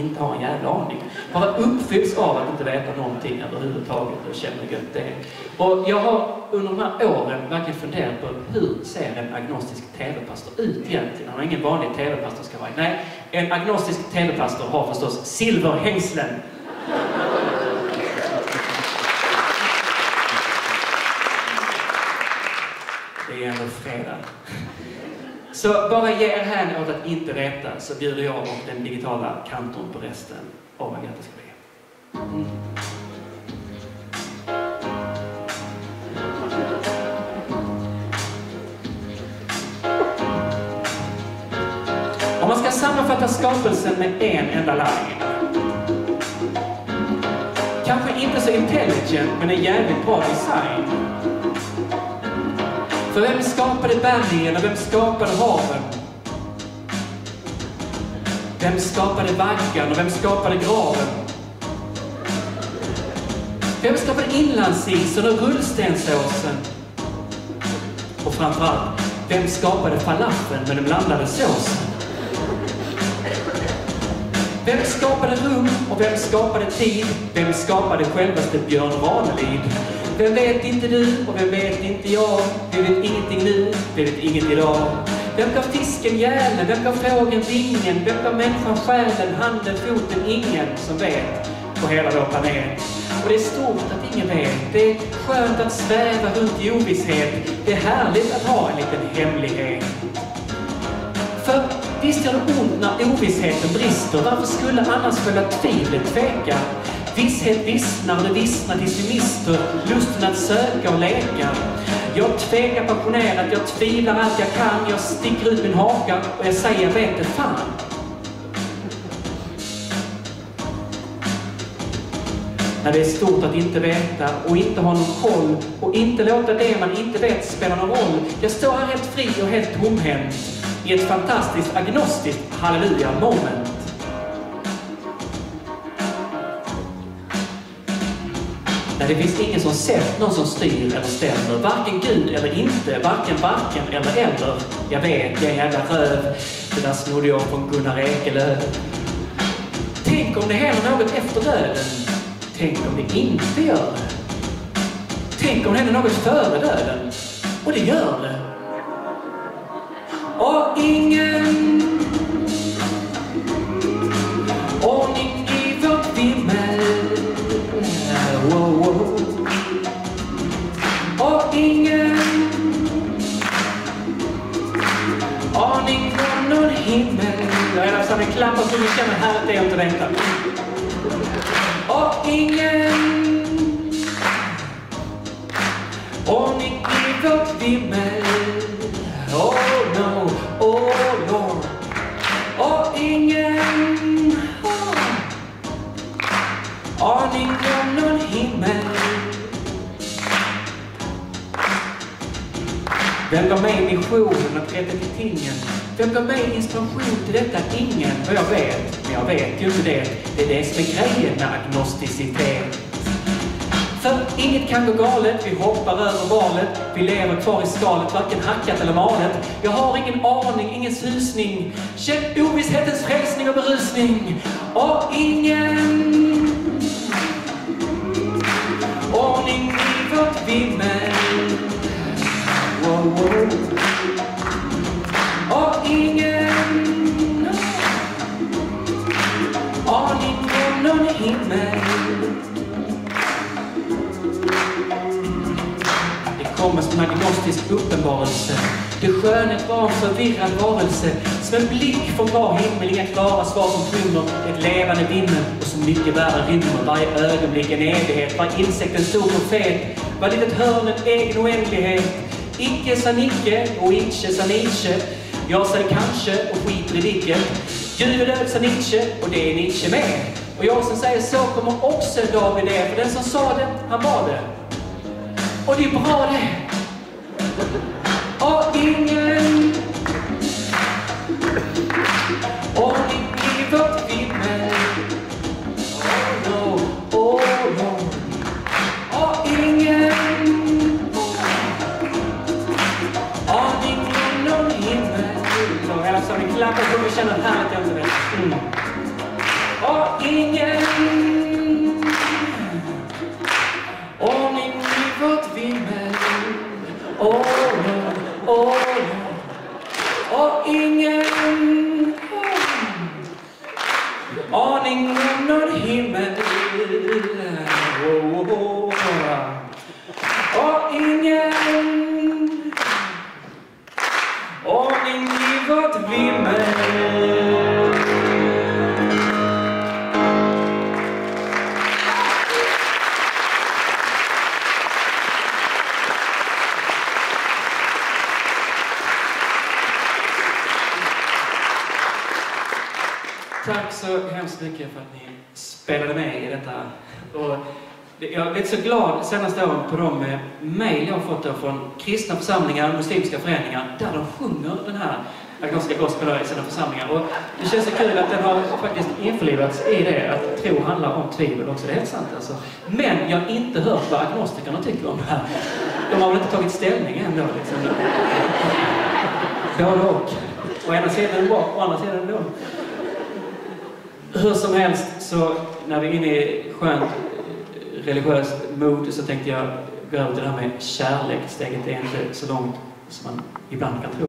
inte har en jävla aning. Bara uppfylls av att inte veta någonting överhuvudtaget och känner gött det. Och jag har under de här åren verkligen funderat på hur ser en agnostisk TV-pastor ut egentligen? Han ingen vanlig TV-pastor ska vara. Nej, en agnostisk TV-pastor har förstås silverhängslen. Det är ändå fredag. Så bara ge er hän åt att inte reta, så bjuder jag och den digitala kantorn på resten av vad det ska bli. Mm. Om man ska sammanfatta skapelsen med en enda line. Kanske inte så intelligent, men en jävligt bra design. För vem skapade bergen och vem skapade haven? Vem skapade vaggan och vem skapade graven? Vem skapade inlandsisen och rullstensåsen? Och framförallt, vem skapade falafeln med den blandade såsen? Vem skapade rum och vem skapade tid? Vem skapade självaste Björn Ranelid? Vem vet inte du och vem vet inte jag? Vi vet ingenting nu, vi vet inget idag. Vem kan fisken gälen? Vem kan fågeln vingen? Vem kan människan själen, handen, foten? Ingen som vet på hela vår planet. Och det är stort att ingen vet. Det är skönt att sväva runt i ovisshet. Det är härligt att ha en liten hemlighet. För visst gör det ont när ovissheten brister. Varför skulle annars själva tvivlet tveka? Visshet vissnar och det vissnar tills vi mister lusten att söka och leka. Jag tvekar passionerat, jag tvivlar allt jag kan. Jag sticker ut min haka och jag säger jag vet det fan. När det är stort att inte veta och inte ha någon koll och inte låta det man inte vet spela någon roll. Jag står här helt fri och helt tomhänt i ett fantastiskt agnostiskt halleluja-moment. Det finns ingen som sett någon som styr eller ställer. Varken Gud eller inte, varken varken eller eller. Jag vet, jag är jävla röv. Det där snodde jag från Gunnar Ekelöf. Tänk om det händer något efter döden. Tänk om det inte gör det. Tänk om det händer något före döden. Och det gör det. Och ingen Alltså, så är klappar så ni känner här att det är inte vänta. Och ingen Och i vårt Vem gav mig missionen och rätta till tingen? Vem gav mig inspiration till detta? Ingen, vad jag vet. Men jag vet ju inte det. Det är det som är grejen med agnosticitet. För inget kan gå galet, vi hoppar över valet. Vi lever kvar i skalet, varken hackat eller malet. Jag har ingen aning, ingen susning. Känn ovisshetens frälsning och berusning. Och ingen himmel. Det kommer som en agnostisk uppenbarelse. Det skönhet var en förvirrad varelse. Som en blick från klar himmel, inga klara svar som skymmer. Ett levande vimmel och så mycket värre rymmer. Varje ögonblick en evighet, varje insekt en stor profet. Varje litet hörn en egen oändlighet. Icke sa Nicke och icke sa Nietzsche. Jag säger kanske och skiter i vilket. Gud är död sa Nietzsche och det är Nietzsche med. Och jag som säger så kommer också David dag. För den som sa det, han var det. Och det är bra det. ingen. Ordning i vårt vimmel. Åh, åh, och ingen. Ordning om någon himmel. Och ingen. Ordning i vårt vimmel. Tack så hemskt mycket för att ni spelade med i detta. Och jag har blivit så glad senaste åren på de eh, mejl jag har fått från kristna församlingar, och muslimska föreningar, där de sjunger den här agnostiska gospel i sina församlingar. Och det känns så kul att den har faktiskt införlivats i det, att tro handlar om tvivel också. Det är helt sant alltså. Men jag har inte hört vad agnostikerna tycker om det här. De har väl inte tagit ställning än då liksom. Både och. Å ena sidan bra, å andra sidan då. Hur som helst, så när vi är inne i skönt eh, religiöst mod så tänkte jag gå över till det här med kärlek. Steget är inte så långt som man ibland kan tro.